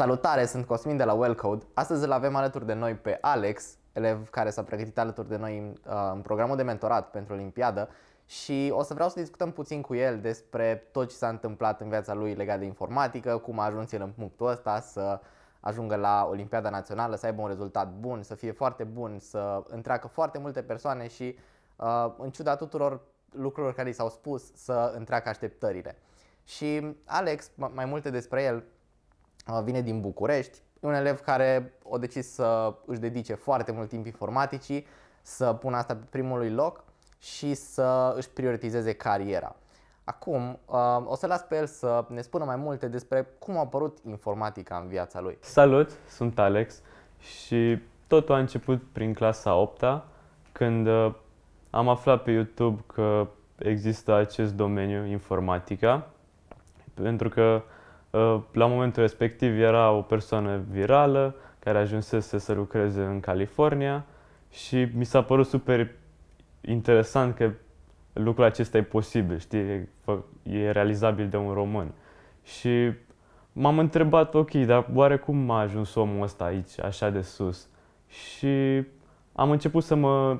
Salutare, sunt Cosmin de la Wellcode. Astăzi îl avem alături de noi pe Alex, elev care s-a pregătit alături de noi în, uh, în programul de mentorat pentru Olimpiadă și o să vreau să discutăm puțin cu el despre tot ce s-a întâmplat în viața lui legat de informatică, cum a ajuns el în punctul ăsta să ajungă la Olimpiada Națională, să aibă un rezultat bun, să fie foarte bun, să întreacă foarte multe persoane și uh, în ciuda tuturor lucrurilor care i s-au spus, să întreacă așteptările. Și Alex, mai multe despre el, uh, vine din București, e un elev care a decis să își dedice foarte mult timp informaticii, să pună asta pe primul loc și să își prioritizeze cariera. Acum, uh, o să las pe el să ne spună mai multe despre cum a apărut informatica în viața lui. Salut, sunt Alex și totul a început prin clasa 8 când uh, am aflat pe YouTube că există acest domeniu, informatica, pentru că uh, la momentul respectiv era o persoană virală care ajunsese să lucreze în California și mi s-a părut super interesant că lucrul acesta e posibil, știi, e realizabil de un român. Și m-am întrebat, ok, dar oare cum a ajuns omul ăsta aici, așa de sus? Și am început să mă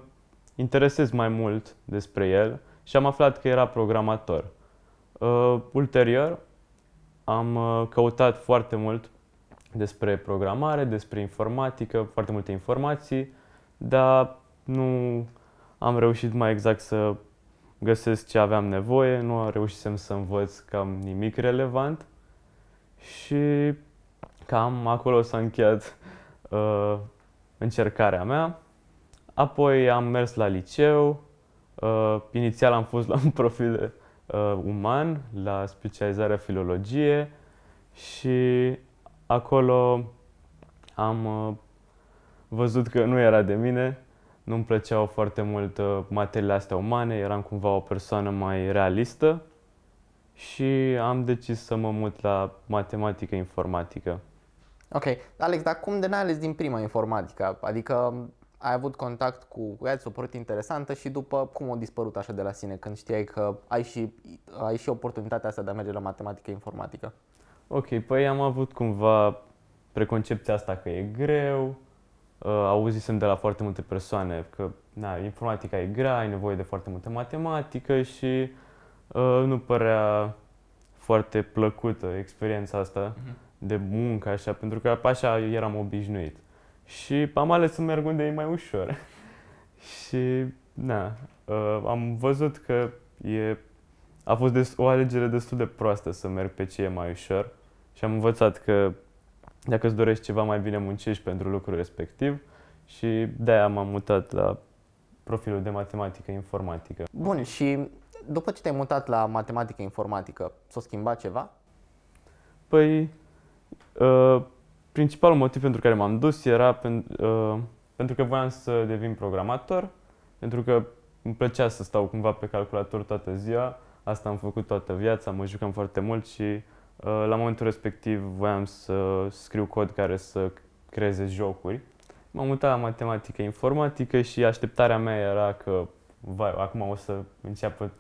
interesez mai mult despre el și am aflat că era programator. Uh, ulterior, am uh, căutat foarte mult despre programare, despre informatică, foarte multe informații, dar nu am reușit mai exact să găsesc ce aveam nevoie, nu am reușit să învăț cam nimic relevant și cam acolo s-a încheiat uh, încercarea mea. Apoi am mers la liceu, uh, inițial am fost la un profil uh, uman, la specializarea filologie și acolo am uh, văzut că nu era de mine, nu-mi plăceau foarte mult uh, materiile astea umane, eram cumva o persoană mai realistă și am decis să mă mut la matematică informatică. Ok, Alex, dar cum de n-ai ales din prima informatica? Adică ai avut contact cu ea, ți-a părut interesantă și după cum a dispărut așa de la sine când știai că ai și, ai și oportunitatea asta de a merge la matematică informatică? Ok, păi am avut cumva preconcepția asta că e greu, uh, auzisem de la foarte multe persoane că na, informatica e grea, ai nevoie de foarte multă matematică și uh, nu părea foarte plăcută experiența asta uh-huh. de muncă, așa, pentru că așa eram obișnuit. Și am ales să merg unde e mai ușor. și, na, uh, am văzut că e, a fost des, o alegere destul de proastă să merg pe ce e mai ușor și am învățat că dacă îți dorești ceva mai bine muncești pentru lucrul respectiv și de-aia m-am mutat la profilul de matematică informatică. Bun, și după ce te-ai mutat la matematică informatică, s-a schimbat ceva? Păi, uh, principalul motiv pentru care m-am dus era pen, uh, pentru că voiam să devin programator, pentru că îmi plăcea să stau cumva pe calculator toată ziua, asta am făcut toată viața, mă jucam foarte mult și uh, la momentul respectiv voiam să scriu cod care să creeze jocuri. M-am mutat la matematică informatică și așteptarea mea era că vai, acum o să înceapă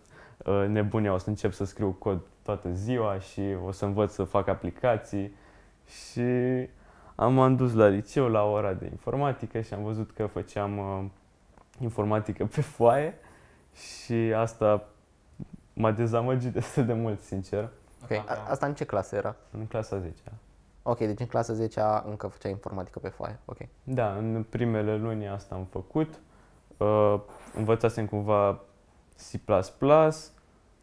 uh, nebunia, o să încep să scriu cod toată ziua și o să învăț să fac aplicații și am m-am dus la liceu la ora de informatică și am văzut că făceam uh, informatică pe foaie și asta m-a dezamăgit destul de mult, sincer. Ok, asta în ce clasă era? În clasa 10 Ok, deci în clasa 10 încă făceai informatică pe foaie, ok. Da, în primele luni asta am făcut. Uh, învățasem cumva C++,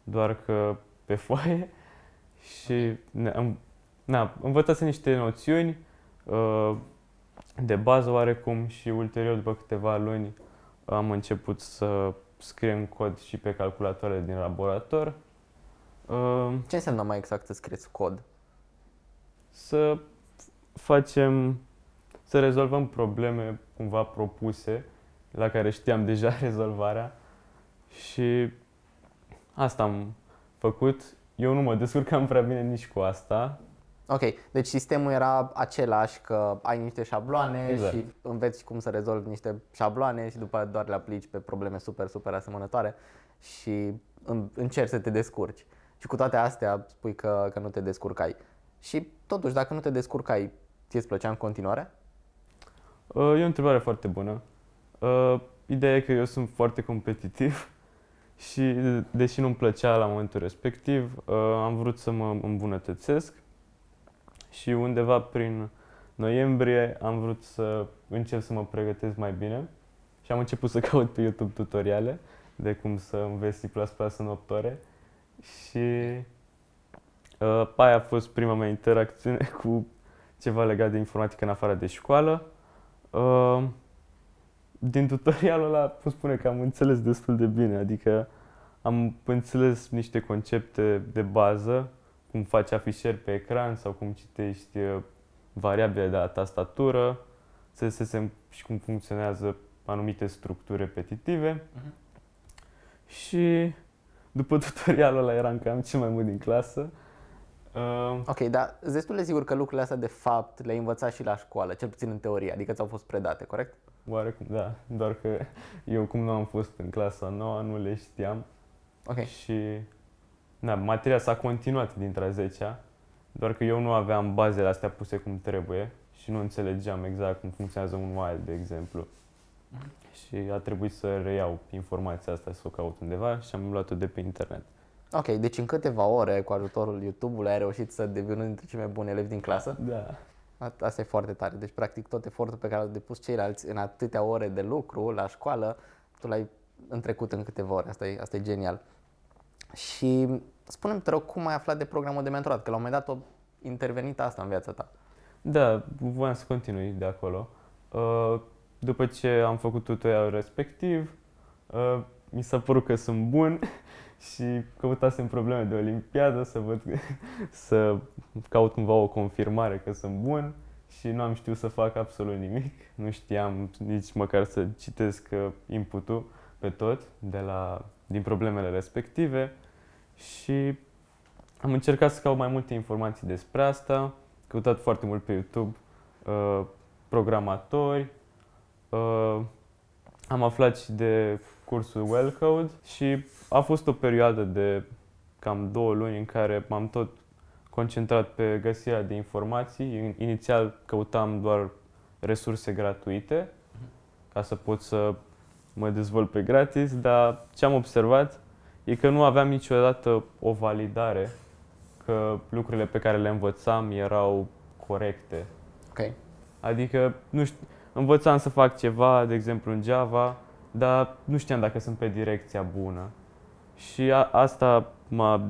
doar că pe foaie și ne, am, na, învățasem niște noțiuni uh, de bază oarecum și ulterior, după câteva luni, am început să scriem cod și pe calculatoare din laborator. Uh, Ce înseamnă mai exact să scrieți cod? Să facem, să rezolvăm probleme cumva propuse, la care știam deja rezolvarea și asta am făcut. Eu nu mă descurcam prea bine nici cu asta. Ok, deci sistemul era același, că ai niște șabloane exact. și înveți cum să rezolvi niște șabloane și după doar le aplici pe probleme super, super asemănătoare și încerci să te descurci. Și cu toate astea spui că, că nu te descurcai. Și totuși, dacă nu te descurcai, ție îți plăcea în continuare? Uh, e o întrebare foarte bună. Uh, ideea e că eu sunt foarte competitiv și deși nu-mi plăcea la momentul respectiv, uh, am vrut să mă îmbunătățesc și undeva prin noiembrie am vrut să încep să mă pregătesc mai bine. Și am început să caut pe YouTube tutoriale de cum să înveți C++ în 8 ore. Și uh, aia a fost prima mea interacțiune cu ceva legat de informatică în afară de școală. Uh, din tutorialul ăla pot spune că am înțeles destul de bine, adică am înțeles niște concepte de bază, cum faci afișeri pe ecran sau cum citești uh, variabile de la tastatură, CSS și cum funcționează anumite structuri repetitive. Uh-huh. Și după tutorialul ăla eram cam cel mai mult din clasă. Uh, ok, dar destul de sigur că lucrurile astea de fapt le-ai învățat și la școală, cel puțin în teorie, adică ți-au fost predate, corect? Oarecum, da, doar că eu cum nu am fost în clasa nouă, nu le știam. Ok. Și da, materia s-a continuat dintre a 10 doar că eu nu aveam bazele astea puse cum trebuie și nu înțelegeam exact cum funcționează un while, de exemplu. Mm-hmm. Și a trebuit să reiau informația asta, să o caut undeva și am luat-o de pe internet. Ok, deci în câteva ore, cu ajutorul YouTube-ului, ai reușit să devii unul dintre cei mai buni elevi din clasă? Da. Asta e foarte tare. Deci, practic, tot efortul pe care l-au depus ceilalți în atâtea ore de lucru la școală, tu l-ai întrecut în câteva ore. Asta e, asta e genial. Și spune-mi, te rog, cum ai aflat de programul de mentorat? Că la un moment dat a intervenit asta în viața ta. Da, voiam să continui de acolo. Uh, după ce am făcut tutorialul respectiv, uh, mi s-a părut că sunt bun și căutasem probleme de olimpiadă să văd, să caut cumva o confirmare că sunt bun și nu am știut să fac absolut nimic. Nu știam nici măcar să citesc uh, inputul pe tot de la, din problemele respective și am încercat să caut mai multe informații despre asta, căutat foarte mult pe YouTube, uh, programatori, uh, am aflat și de cursul Well Code și a fost o perioadă de cam două luni în care m-am tot concentrat pe găsirea de informații. Inițial căutam doar resurse gratuite ca să pot să mă dezvolt pe gratis, dar ce am observat e că nu aveam niciodată o validare că lucrurile pe care le învățam erau corecte. Ok. Adică, nu știu, învățam să fac ceva, de exemplu în Java, dar nu știam dacă sunt pe direcția bună. Și a, asta m-a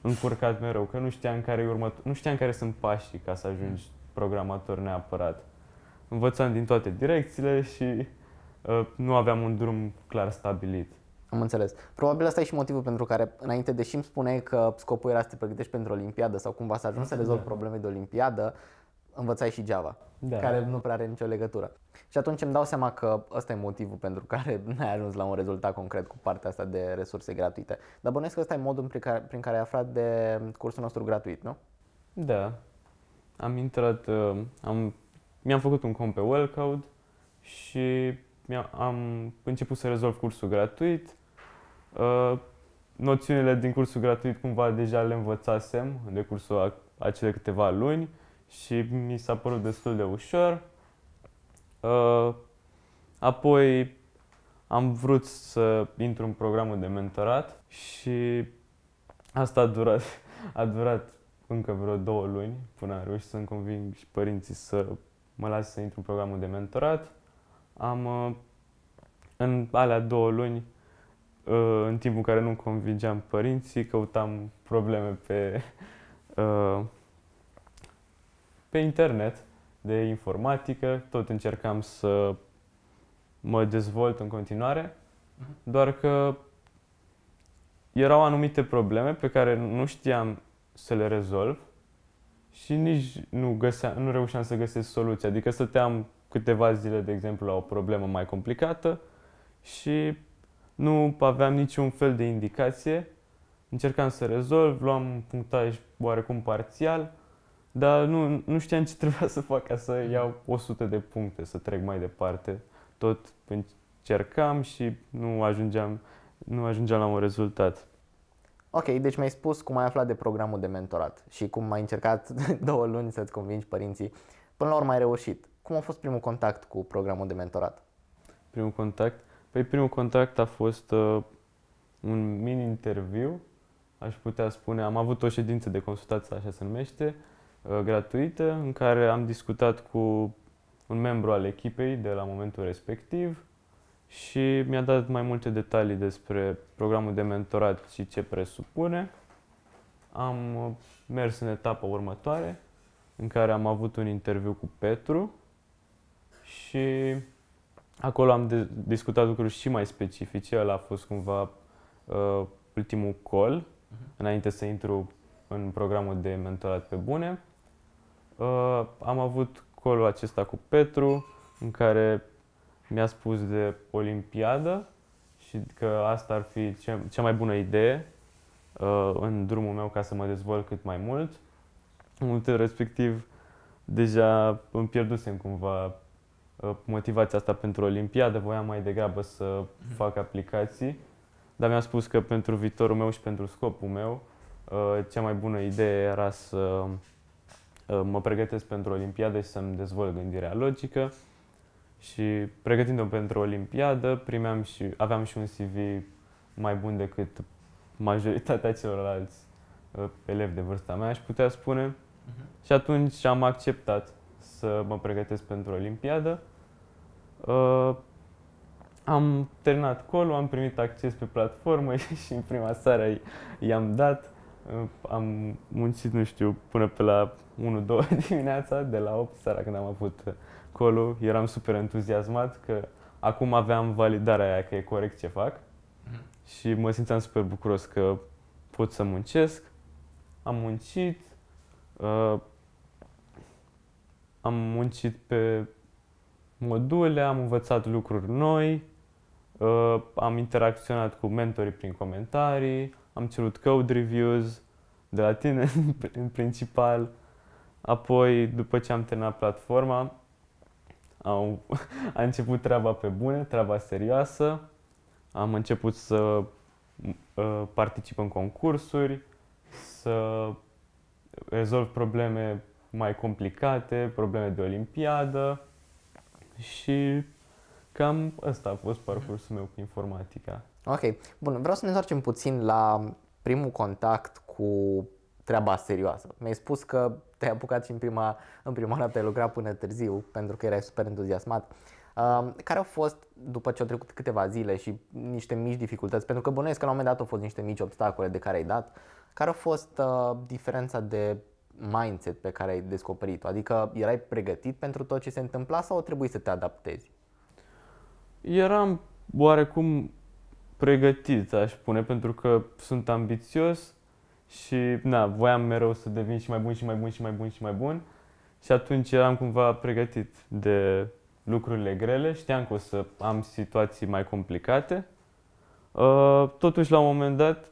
încurcat mereu, că nu știam care, urmă, nu știam care sunt pașii ca să ajungi programator neapărat. Învățam din toate direcțiile și uh, nu aveam un drum clar stabilit. Am înțeles. Probabil asta e și motivul pentru care înainte, deși îmi spuneai că scopul era să te pregătești pentru Olimpiadă sau cumva să ajungi să rezolvi da. probleme de Olimpiadă, învățai și Java, da. care nu prea are nicio legătură. Și atunci îmi dau seama că ăsta e motivul pentru care nu ai ajuns la un rezultat concret cu partea asta de resurse gratuite. Dar bănuiesc că ăsta e modul prin care, prin care ai aflat de cursul nostru gratuit, nu? Da. Am intrat, uh, am, mi-am făcut un cont pe Wellcode și am început să rezolv cursul gratuit. Uh, noțiunile din cursul gratuit cumva deja le învățasem de cursul acele câteva luni și mi s-a părut destul de ușor. Uh, apoi am vrut să intru în programul de mentorat și asta a durat, a durat încă vreo două luni până am reușit să-mi conving și părinții să mă lase să intru în programul de mentorat. Am, uh, în alea două luni, uh, în timpul în care nu convingeam părinții, căutam probleme pe pe internet de informatică, tot încercam să mă dezvolt în continuare, mhm. doar că erau anumite probleme pe care nu știam să le rezolv și nici nu, găseam, nu reușeam să găsesc soluția. Adică stăteam câteva zile, de exemplu, la o problemă mai complicată și nu aveam niciun fel de indicație. Încercam să rezolv, luam un punctaj oarecum parțial dar nu, nu știam ce trebuia să fac ca să iau 100 de puncte, să trec mai departe. Tot încercam și nu ajungeam, nu ajungeam la un rezultat. Ok, deci mi-ai spus cum ai aflat de programul de mentorat și cum ai încercat două luni să-ți convingi părinții. Până la urmă ai reușit. Cum a fost primul contact cu programul de mentorat? Primul contact? Păi primul contact a fost uh, un mini-interviu, aș putea spune. Am avut o ședință de consultație, așa se numește, uh, gratuită, în care am discutat cu un membru al echipei de la momentul respectiv și mi-a dat mai multe detalii despre programul de mentorat și ce presupune. Am uh, mers în etapa următoare, în care am avut un interviu cu Petru și acolo am de- discutat lucruri și mai specifice. Ăla a fost cumva uh, ultimul call, uh-huh. înainte să intru în programul de mentorat pe bune. Uh, am avut call acesta cu Petru, în care mi-a spus de Olimpiadă și că asta ar fi cea mai bună idee uh, în drumul meu ca să mă dezvolt cât mai mult. În momentul respectiv, deja îmi pierdusem cumva uh, motivația asta pentru Olimpiadă, voiam mai degrabă să mhm. fac aplicații, dar mi-a spus că pentru viitorul meu și pentru scopul meu, uh, cea mai bună idee era să mă pregătesc pentru Olimpiadă și să-mi dezvolt gândirea logică și pregătindu-mă pentru Olimpiadă, primeam și, aveam și un CV mai bun decât majoritatea celorlalți uh, elevi de vârsta mea, aș putea spune. Uh-huh. Și atunci am acceptat să mă pregătesc pentru Olimpiadă. Uh, am terminat colul, am primit acces pe platformă și în prima seară i-am dat. Uh, am muncit, nu știu, până pe la 1-2 dimineața, de la 8 seara când am avut acolo, eram super entuziasmat că acum aveam validarea aia că e corect ce fac mm. și mă simțeam super bucuros că pot să muncesc. Am muncit, uh, am muncit pe module, am învățat lucruri noi, uh, am interacționat cu mentorii prin comentarii, am cerut code reviews de la tine în principal. Apoi, după ce am terminat platforma, am, a început treaba pe bune, treaba serioasă. Am început să uh, particip în concursuri, să rezolv probleme mai complicate, probleme de olimpiadă și cam ăsta a fost parcursul meu cu informatica. Ok, bun, vreau să ne întoarcem puțin la primul contact cu treaba serioasă. Mi-ai spus că te-ai apucat și în prima, în prima noapte ai lucrat până târziu pentru că erai super entuziasmat. Uh, care au fost, după ce au trecut câteva zile și niște mici dificultăți, pentru că bănuiesc că la un moment dat au fost niște mici obstacole de care ai dat, care a fost uh, diferența de mindset pe care ai descoperit-o? Adică erai pregătit pentru tot ce se întâmpla sau trebuie să te adaptezi? Eram oarecum pregătit, aș spune, pentru că sunt ambițios și na, voiam mereu să devin și mai bun și mai bun și mai bun și mai bun. Și atunci eram cumva pregătit de lucrurile grele, știam că o să am situații mai complicate. Uh, totuși, la un moment dat,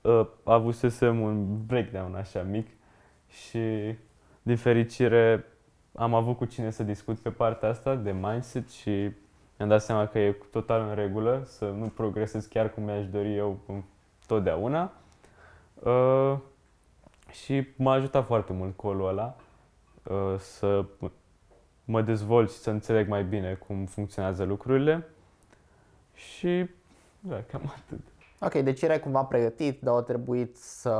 uh, avusesem un breakdown așa mic și, din fericire, am avut cu cine să discut pe partea asta de mindset și mi-am dat seama că e total în regulă să nu progresez chiar cum mi-aș dori eu totdeauna. Uh, și m-a ajutat foarte mult colul ăla uh, să mă dezvolt și să înțeleg mai bine cum funcționează lucrurile. Și da, cam atât. Ok, deci erai cumva pregătit, dar a trebuit să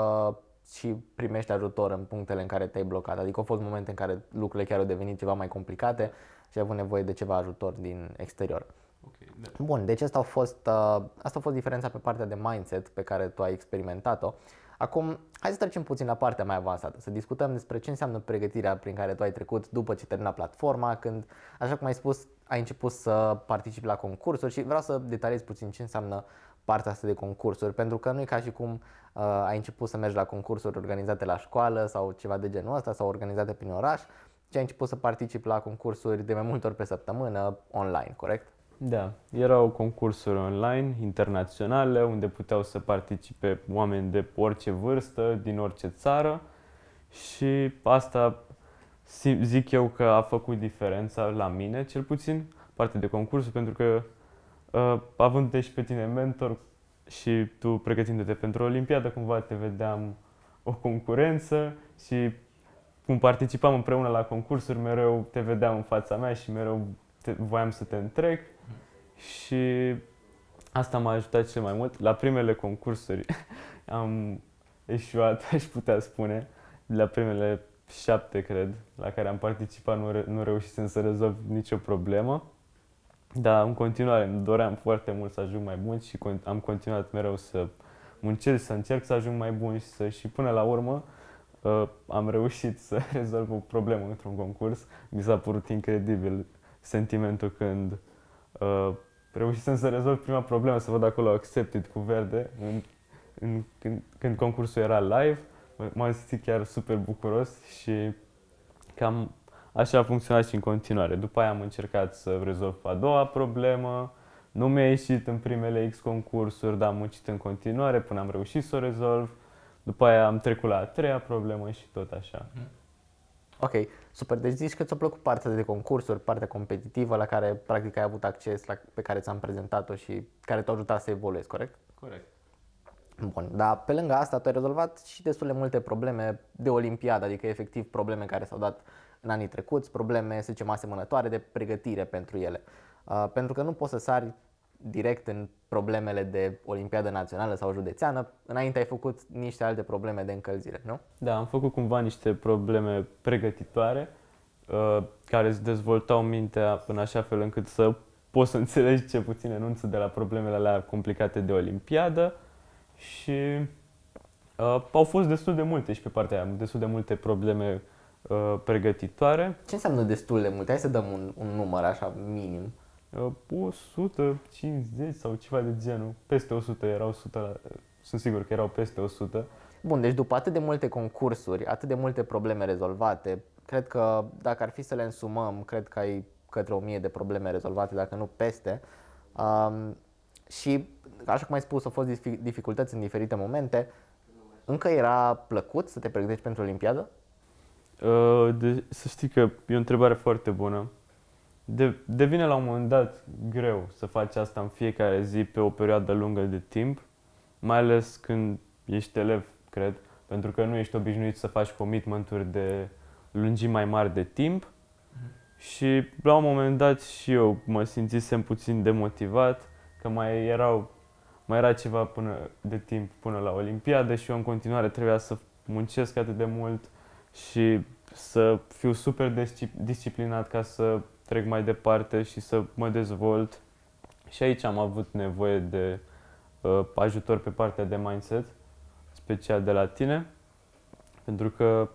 și primești ajutor în punctele în care te-ai blocat. Adică au fost momente în care lucrurile chiar au devenit ceva mai complicate și ai avut nevoie de ceva ajutor din exterior. Okay, da. Bun, deci asta a, fost, uh, asta a fost diferența pe partea de mindset pe care tu ai experimentat-o. Acum, hai să trecem puțin la partea mai avansată, să discutăm despre ce înseamnă pregătirea prin care tu ai trecut după ce termina platforma, când, așa cum ai spus, ai început să participi la concursuri și vreau să detaliez puțin ce înseamnă partea asta de concursuri, pentru că nu e ca și cum uh, ai început să mergi la concursuri organizate la școală sau ceva de genul ăsta sau organizate prin oraș, ci ai început să participi la concursuri de mai multe ori pe săptămână online, corect? Da, erau concursuri online, internaționale, unde puteau să participe oameni de orice vârstă, din orice țară și asta zic eu că a făcut diferența la mine, cel puțin, parte de concurs, pentru că uh, având și pe tine mentor, și tu pregătindu-te pentru Olimpiadă, cumva te vedeam o concurență și cum participam împreună la concursuri, mereu te vedeam în fața mea și mereu te, voiam să te întrec și asta m-a ajutat cel mai mult. La primele concursuri am eșuat, aș putea spune, la primele șapte, cred, la care am participat, nu, re- nu reușisem să rezolv nicio problemă. Dar în continuare îmi doream foarte mult să ajung mai bun și am continuat mereu să muncesc, să încerc să ajung mai bun și să și până la urmă uh, am reușit să rezolv o problemă într-un concurs. Mi s-a părut incredibil sentimentul când uh, reușisem să rezolv prima problemă, să văd acolo accepted cu verde în, în, când, când concursul era live. M-am simțit chiar super bucuros și cam așa a funcționat și în continuare. După aia am încercat să rezolv a doua problemă, nu mi-a ieșit în primele X concursuri, dar am muncit în continuare până am reușit să o rezolv. După aia am trecut la a treia problemă și tot așa. Mhm. Ok, super. Deci zici că ți-a plăcut partea de concursuri, partea competitivă la care practic ai avut acces, la, pe care ți-am prezentat-o și care te-a ajutat să evoluezi, corect? Corect. Bun, dar pe lângă asta tu ai rezolvat și destul de multe probleme de olimpiadă, adică efectiv probleme care s-au dat în anii trecuți, probleme, să zicem, asemănătoare de pregătire pentru ele. Uh, pentru că nu poți să sari direct în problemele de Olimpiadă Națională sau județeană, înainte ai făcut niște alte probleme de încălzire, nu? Da, am făcut cumva niște probleme pregătitoare uh, care îți dezvoltau mintea în așa fel încât să poți să înțelegi ce puțin enunță de la problemele alea complicate de Olimpiadă și uh, au fost destul de multe și pe partea aia, destul de multe probleme uh, pregătitoare. Ce înseamnă destul de multe? Hai să dăm un, un număr așa minim. 150 uh, sau ceva de genul. Peste 100 erau 100, sunt sigur că erau peste 100. Bun, deci după atât de multe concursuri, atât de multe probleme rezolvate, cred că dacă ar fi să le însumăm, cred că ai către 1000 de probleme rezolvate, dacă nu peste. Um, și, așa cum ai spus, au fost dificultăți în diferite momente. Încă era plăcut să te pregătești pentru Olimpiadă? Uh, de, să știi că e o întrebare foarte bună. De, devine la un moment dat greu să faci asta în fiecare zi pe o perioadă lungă de timp, mai ales când ești elev, cred, pentru că nu ești obișnuit să faci commitment-uri de lungi mai mari de timp și la un moment dat și eu mă simțisem puțin demotivat, că mai erau mai era ceva până de timp până la Olimpiadă și eu în continuare trebuia să muncesc atât de mult și să fiu super disciplinat ca să trec mai departe și să mă dezvolt. Și aici am avut nevoie de uh, ajutor pe partea de mindset, special de la tine, pentru că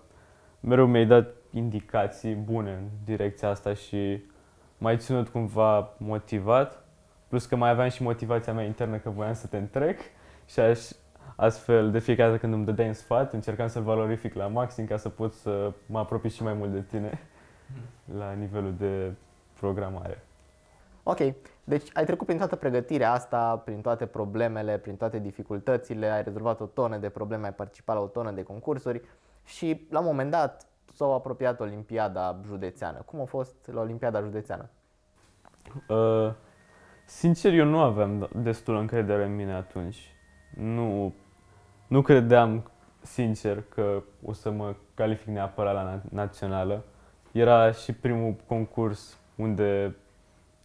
mereu mi-ai dat indicații bune în direcția asta și m-ai ținut cumva motivat, plus că mai aveam și motivația mea internă că voiam să te întrec și aș, astfel de fiecare dată când îmi dădeai în sfat, încercam să-l valorific la maxim ca să pot să mă apropii și mai mult de tine la nivelul de programare. Ok, deci ai trecut prin toată pregătirea asta, prin toate problemele, prin toate dificultățile, ai rezolvat o tonă de probleme, ai participat la o tonă de concursuri și la un moment dat s-a apropiat Olimpiada județeană. Cum a fost la Olimpiada județeană? Uh, sincer, eu nu aveam destul încredere în mine atunci. Nu, nu credeam, sincer, că o să mă calific neapărat la națională. Era și primul concurs unde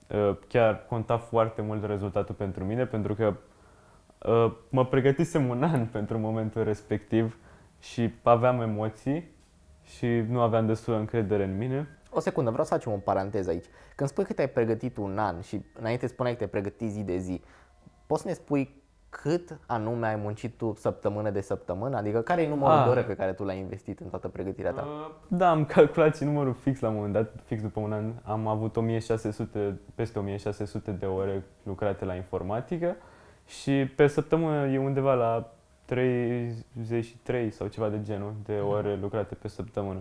uh, chiar conta foarte mult rezultatul pentru mine, pentru că uh, mă pregătisem un an pentru momentul respectiv și aveam emoții și nu aveam destul încredere în mine. O secundă, vreau să facem o paranteză aici. Când spui că te-ai pregătit un an și înainte spuneai că te-ai pregătit zi de zi, poți să ne spui cât anume ai muncit tu săptămână de săptămână? Adică care e numărul ah. de ore pe care tu l-ai investit în toată pregătirea ta? Uh, da, am calculat și numărul fix la un moment dat, fix după un an. Am avut 1600, peste 1600 de ore lucrate la informatică și pe săptămână e undeva la 33 sau ceva de genul de mhm. ore lucrate pe săptămână.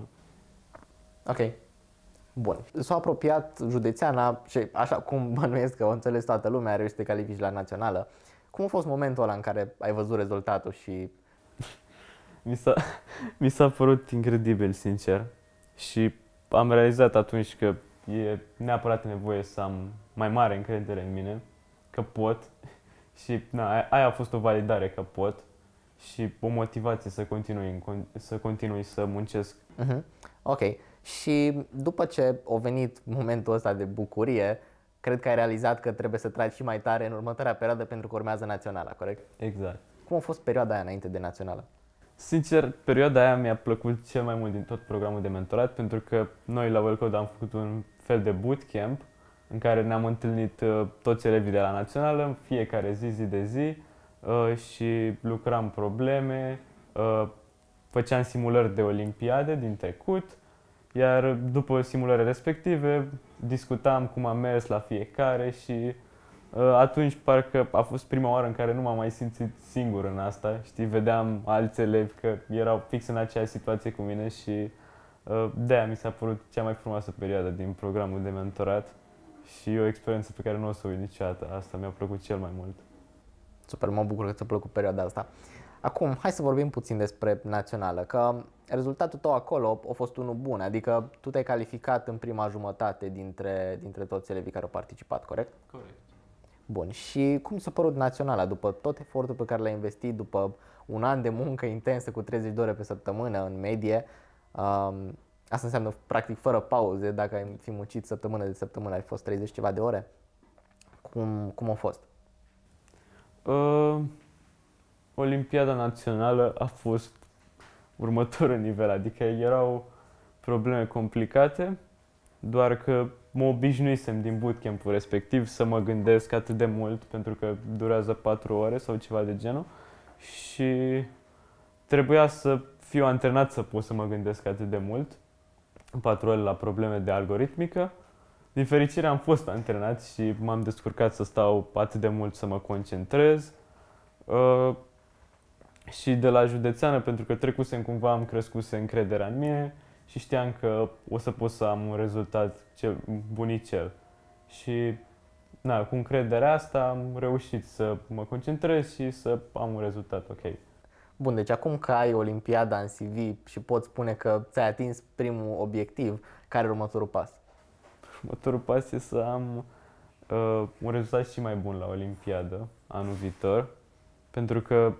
Ok. Bun. S-a apropiat județeana și așa cum bănuiesc că o înțeles toată lumea, a reușit să te califici la națională. Cum a fost momentul ăla în care ai văzut rezultatul și... mi, s-a, mi s-a părut incredibil, sincer. Și am realizat atunci că e neapărat nevoie să am mai mare încredere în mine, că pot Și na, aia a fost o validare că pot și o motivație să continui, să continui să muncesc. Uh-huh. Ok. Și după ce a venit momentul ăsta de bucurie, cred că ai realizat că trebuie să tragi și mai tare în următoarea perioadă pentru că urmează naționala, corect? Exact. Cum a fost perioada aia înainte de națională? Sincer, perioada aia mi-a plăcut cel mai mult din tot programul de mentorat pentru că noi la Wellcode am făcut un fel de bootcamp în care ne-am întâlnit uh, toți elevii de la națională în fiecare zi, zi de zi uh, și lucram probleme, uh, făceam simulări de olimpiade din trecut, iar după simulările respective discutam cum am mers la fiecare și uh, atunci parcă a fost prima oară în care nu m-am mai simțit singur în asta. Știi, vedeam alți elevi că erau fix în aceeași situație cu mine și uh, de-aia mi s-a părut cea mai frumoasă perioadă din programul de mentorat și o experiență pe care nu o să o uit niciodată. Asta mi-a plăcut cel mai mult. Super, mă bucur că ți-a plăcut perioada asta. Acum, hai să vorbim puțin despre națională, că rezultatul tău acolo a fost unul bun, adică tu te-ai calificat în prima jumătate dintre, dintre toți elevii care au participat, corect? Corect. Bun, și cum s-a părut naționala după tot efortul pe care l-ai investit, după un an de muncă intensă cu 30 de ore pe săptămână în medie, um, asta înseamnă practic fără pauze, dacă ai fi muncit săptămână de săptămână, ai fost 30 ceva de ore. Cum, cum a fost? Uh, Olimpiada Națională a fost următorul nivel, adică erau probleme complicate, doar că mă obișnuisem din bootcamp-ul respectiv să mă gândesc atât de mult, pentru că durează 4 ore sau ceva de genul și trebuia să fiu antrenat să pot să mă gândesc atât de mult, 4 ore la probleme de algoritmică. Din fericire am fost antrenat și m-am descurcat să stau atât de mult să mă concentrez. Uh, și de la județeană, pentru că trecusem cumva, am crescuse încrederea în mine și știam că o să pot să am un rezultat cel, bunicel. Și na, cu încrederea asta am reușit să mă concentrez și să am un rezultat ok. Bun, deci acum că ai Olimpiada în CV și poți spune că ți-ai atins primul obiectiv, care e următorul pas? Următorul pas e să am uh, un rezultat și mai bun la Olimpiadă anul viitor, pentru că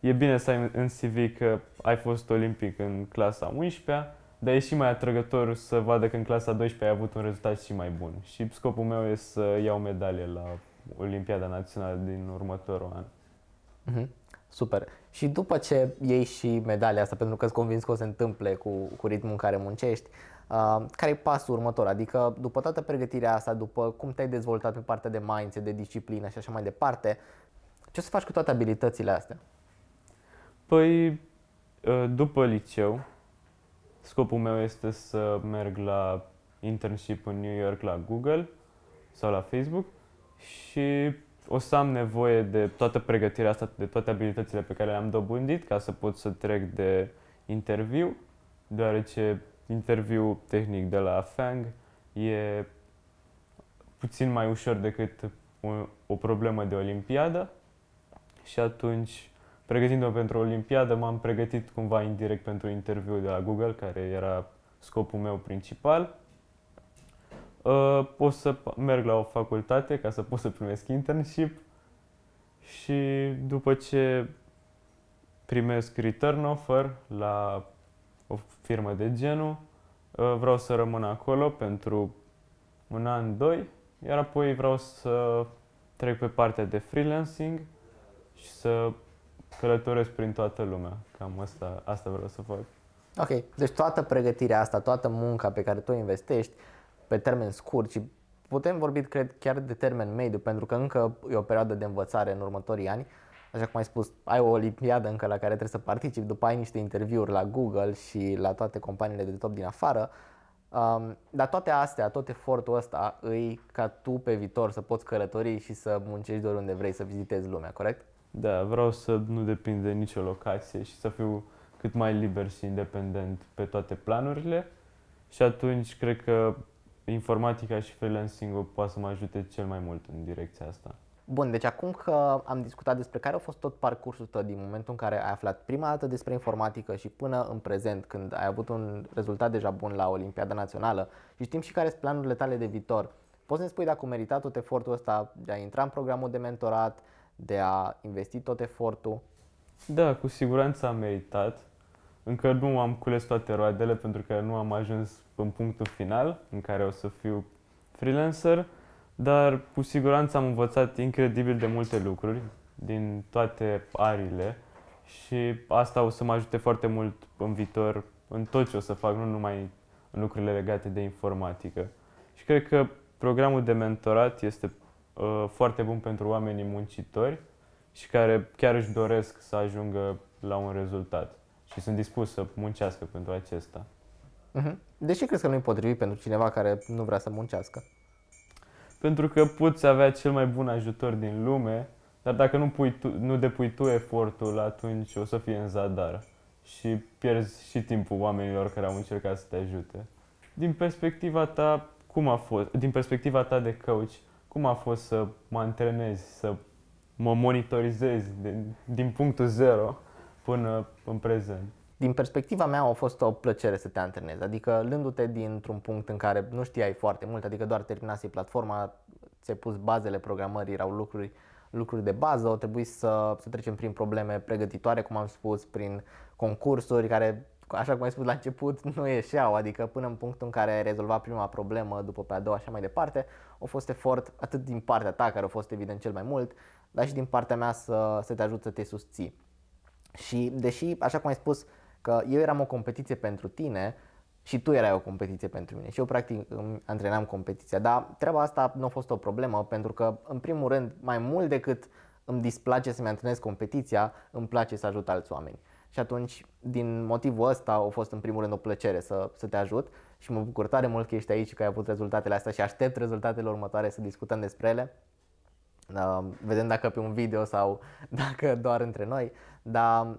e bine să ai în CV că ai fost olimpic în clasa 11 dar e și mai atrăgător să vadă că în clasa 12 ai avut un rezultat și mai bun. Și scopul meu e să iau medalie la Olimpiada Națională din următorul an. Mm-hmm. Super. Și după ce iei și medalia asta, pentru că îți convins că o să se întâmple cu, cu ritmul în care muncești, uh, care e pasul următor? Adică după toată pregătirea asta, după cum te-ai dezvoltat pe partea de mindset, de disciplină și așa mai departe, ce o să faci cu toate abilitățile astea? Păi, uh, după liceu, scopul meu este să merg la internship în New York la Google sau la Facebook și o să am nevoie de toată pregătirea asta, de toate abilitățile pe care le-am dobândit ca să pot să trec de interviu, deoarece interviu tehnic de la FANG e puțin mai ușor decât o, o problemă de olimpiadă și atunci pregătindu-mă pentru Olimpiadă, m-am pregătit cumva indirect pentru interviul de la Google, care era scopul meu principal. Uh, o să merg la o facultate ca să pot să primesc internship și după ce primesc return offer la o firmă de genul, uh, vreau să rămân acolo pentru un an, doi, iar apoi vreau să trec pe partea de freelancing și să călătoresc prin toată lumea. Cam asta, asta vreau să fac. Ok, deci toată pregătirea asta, toată munca pe care tu o investești pe termen scurt și putem vorbi, cred, chiar de termen mediu, pentru că încă e o perioadă de învățare în următorii ani. Așa cum ai spus, ai o olimpiadă încă la care trebuie să participi, după ai niște interviuri la Google și la toate companiile de top din afară. Um, dar toate astea, tot efortul ăsta îi ca tu pe viitor să poți călători și să muncești de oriunde vrei, să vizitezi lumea, corect? Da, vreau să nu depind de nicio locație și să fiu cât mai liber și independent pe toate planurile și atunci cred că informatica și freelancing-ul poate să mă ajute cel mai mult în direcția asta. Bun, deci acum că am discutat despre care a fost tot parcursul tău din momentul în care ai aflat prima dată despre informatică și până în prezent, când ai avut un rezultat deja bun la Olimpiada Națională și știm și care sunt planurile tale de viitor, poți să ne spui dacă a meritat tot efortul ăsta de a intra în programul de mentorat, de a investi tot efortul? Da, cu siguranță am meritat. Încă nu am cules toate roadele pentru că nu am ajuns în punctul final în care o să fiu freelancer, dar cu siguranță am învățat incredibil de multe lucruri din toate ariile și asta o să mă ajute foarte mult în viitor în tot ce o să fac, nu numai în lucrurile legate de informatică. Și cred că programul de mentorat este uh, foarte bun pentru oamenii muncitori și care chiar își doresc să ajungă la un rezultat și sunt dispus să muncească pentru acesta. Uh-huh. De ce crezi că nu e potrivit pentru cineva care nu vrea să muncească? Pentru că poți avea cel mai bun ajutor din lume, dar dacă nu, pui tu, nu depui tu efortul, atunci o să fie în zadar și pierzi și timpul oamenilor care au încercat să te ajute. Din perspectiva ta, cum a fost, din perspectiva ta de coach, cum a fost să mă antrenezi, să mă monitorizezi din, din punctul zero până în prezent? Din perspectiva mea a fost o plăcere să te antrenezi, adică luându-te dintr-un punct în care nu știai foarte mult, adică doar terminase platforma, ți-ai pus bazele programării, erau lucruri, lucruri de bază, au trebuit să, să trecem prin probleme pregătitoare, cum am spus, prin concursuri care, așa cum ai spus la început, nu ieșeau, adică până în punctul în care ai rezolvat prima problemă, după pe a doua și mai departe, a fost efort atât din partea ta, care a fost evident cel mai mult, dar și din partea mea să, să te ajut să te susții. Și deși, așa cum ai spus, că eu eram o competiție pentru tine și tu erai o competiție pentru mine și eu practic îmi antrenam competiția, dar treaba asta nu a fost o problemă pentru că, în primul rând, mai mult decât îmi displace să-mi antrenez competiția, îmi place să ajut alți oameni. Și atunci, din motivul ăsta, a fost în primul rând o plăcere să, să te ajut și mă bucur tare mult că ești aici și că ai avut rezultatele astea și aștept rezultatele următoare să discutăm despre ele. Uh, vedem dacă pe un video sau dacă doar între noi, dar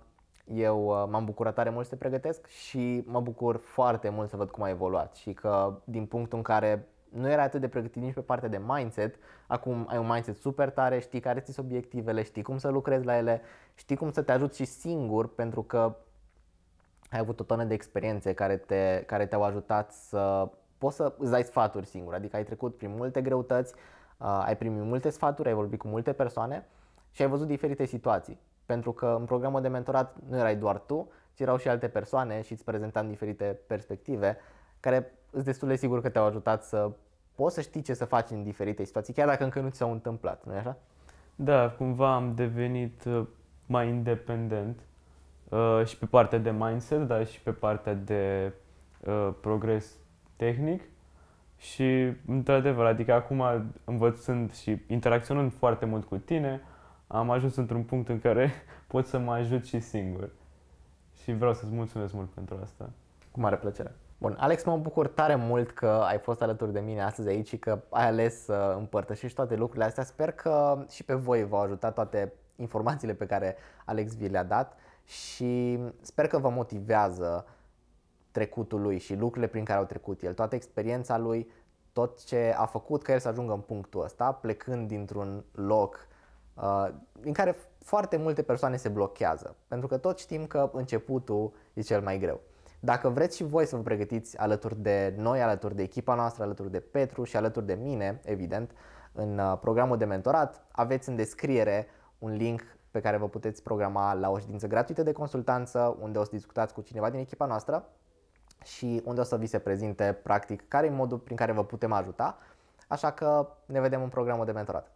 eu uh, m-am bucurat tare mult să te pregătesc și mă bucur foarte mult să văd cum ai evoluat și că din punctul în care nu era atât de pregătit nici pe partea de mindset, acum ai un mindset super tare, știi care ți sunt obiectivele, știi cum să lucrezi la ele, știi cum să te ajuți și singur pentru că ai avut o tonă de experiențe care, te, care te-au ajutat să poți să îți dai sfaturi singur, adică ai trecut prin multe greutăți, uh, ai primit multe sfaturi, ai vorbit cu multe persoane și ai văzut diferite situații. Pentru că în programul de mentorat nu erai doar tu, ci erau și alte persoane și îți prezentam diferite perspective care îți destul de sigur că te-au ajutat să poți să știi ce să faci în diferite situații, chiar dacă încă nu ți s-au întâmplat, nu așa? Da, cumva am devenit uh, mai independent uh, și pe partea de mindset, dar și pe partea de uh, progres tehnic și, într-adevăr, adică acum învățând și interacționând foarte mult cu tine, am ajuns într-un punct în care pot să mă ajut și singur. Și vreau să-ți mulțumesc mult pentru asta. Cu mare plăcere. Bun, Alex, mă bucur tare mult că ai fost alături de mine astăzi aici și că ai ales să împărtășești toate lucrurile astea. Sper că și pe voi v-au ajutat toate informațiile pe care Alex vi le-a dat și sper că vă motivează trecutul lui și lucrurile prin care au trecut el, toată experiența lui, tot ce a făcut ca el să ajungă în punctul ăsta, plecând dintr-un loc uh, din care foarte multe persoane se blochează, pentru că tot știm că începutul e cel mai greu. Dacă vreți și voi să vă pregătiți alături de noi, alături de echipa noastră, alături de Petru și alături de mine, evident, în uh, programul de mentorat, aveți în descriere un link pe care vă puteți programa la o ședință gratuită de consultanță, unde o să discutați cu cineva din echipa noastră și unde o să vi se prezinte practic care e modul prin care vă putem ajuta. Așa că ne vedem în programul de mentorat.